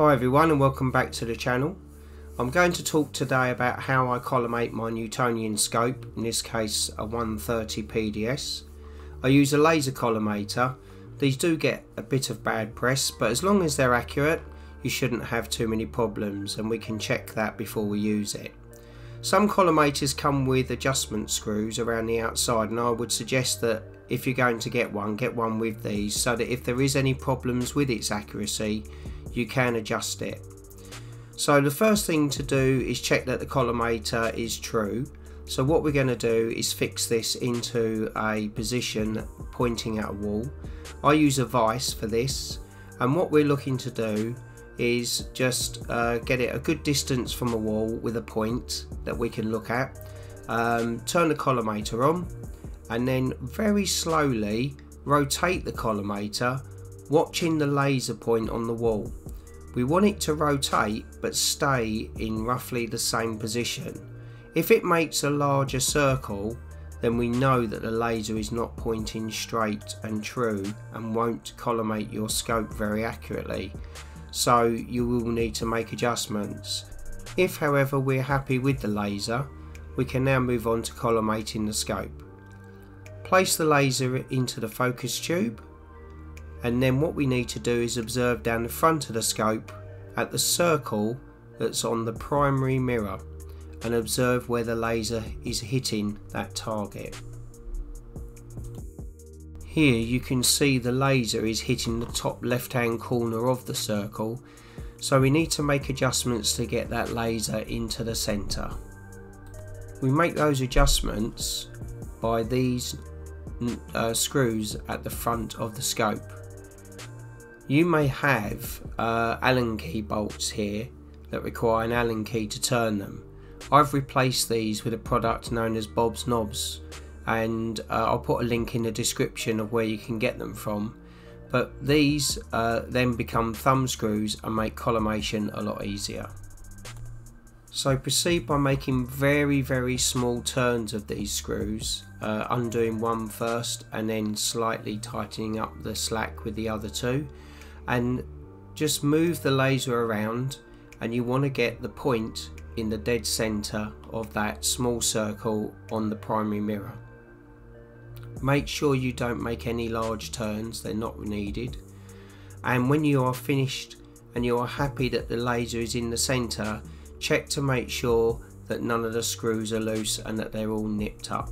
Hi everyone and welcome back to the channel. I'm going to talk today about how I collimate my Newtonian scope, in this case a 130 PDS. I use a laser collimator. These do get a bit of bad press but as long as they're accurate you shouldn't have too many problems and we can check that before we use it. Some collimators come with adjustment screws around the outside and I would suggest that if you're going to get one, get one with these so that if there is any problems with its accuracy you can adjust it. So the first thing to do is check that the collimator is true. So what we're going to do is fix this into a position pointing at a wall. I use a vise for this and what we're looking to do is just uh, get it a good distance from a wall with a point that we can look at. Um, turn the collimator on and then very slowly rotate the collimator watching the laser point on the wall. We want it to rotate but stay in roughly the same position. If it makes a larger circle then we know that the laser is not pointing straight and true and won't collimate your scope very accurately so you will need to make adjustments. If however we're happy with the laser we can now move on to collimating the scope. Place the laser into the focus tube and then what we need to do is observe down the front of the scope at the circle that's on the primary mirror and observe where the laser is hitting that target. Here you can see the laser is hitting the top left hand corner of the circle so we need to make adjustments to get that laser into the centre. We make those adjustments by these uh, screws at the front of the scope. You may have uh, Allen key bolts here that require an Allen key to turn them. I've replaced these with a product known as Bob's Knobs and uh, I'll put a link in the description of where you can get them from. But these uh, then become thumb screws and make collimation a lot easier. So proceed by making very very small turns of these screws, uh, undoing one first and then slightly tightening up the slack with the other two and just move the laser around and you want to get the point in the dead center of that small circle on the primary mirror. Make sure you don't make any large turns, they're not needed. And when you are finished and you are happy that the laser is in the center, check to make sure that none of the screws are loose and that they're all nipped up.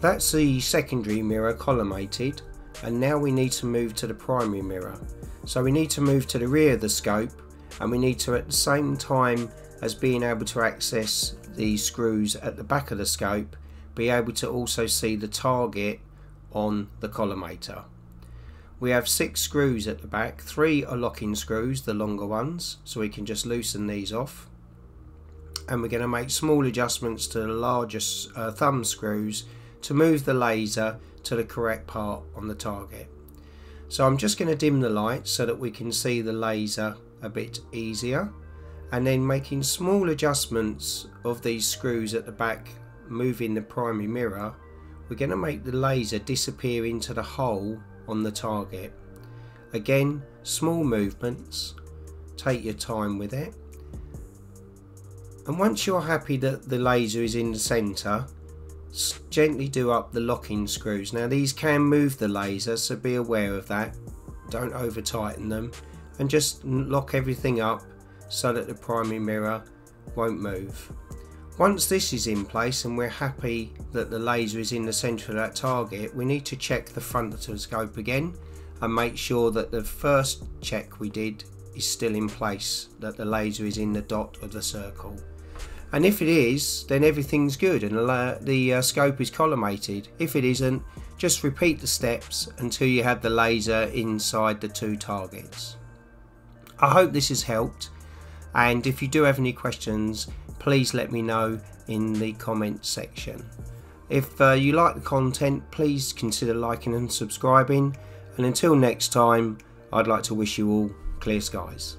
That's the secondary mirror collimated and now we need to move to the primary mirror. So we need to move to the rear of the scope and we need to at the same time as being able to access the screws at the back of the scope be able to also see the target on the collimator. We have six screws at the back, three are locking screws, the longer ones, so we can just loosen these off. And we're going to make small adjustments to the larger uh, thumb screws to move the laser to the correct part on the target. So I'm just going to dim the light so that we can see the laser a bit easier and then making small adjustments of these screws at the back moving the primary mirror we're going to make the laser disappear into the hole on the target. Again small movements, take your time with it and once you're happy that the laser is in the centre gently do up the locking screws. Now these can move the laser so be aware of that. Don't over tighten them and just lock everything up so that the primary mirror won't move. Once this is in place and we're happy that the laser is in the centre of that target we need to check the front of the scope again and make sure that the first check we did is still in place that the laser is in the dot of the circle and if it is then everything's good and the uh, scope is collimated. If it isn't just repeat the steps until you have the laser inside the two targets. I hope this has helped. And if you do have any questions please let me know in the comment section. If uh, you like the content please consider liking and subscribing. And until next time I'd like to wish you all clear skies